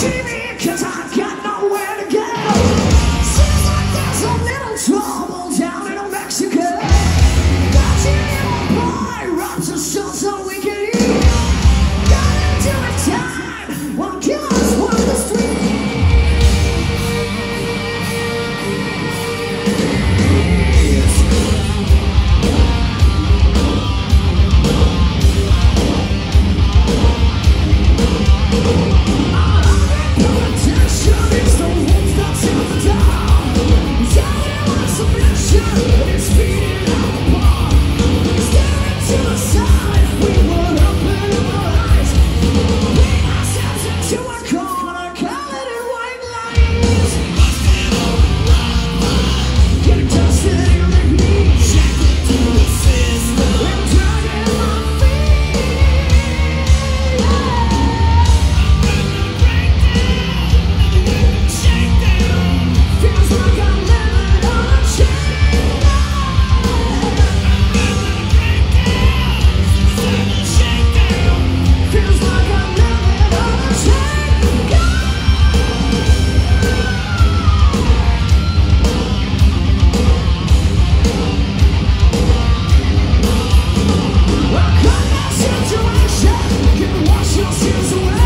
TV cause I got Just use a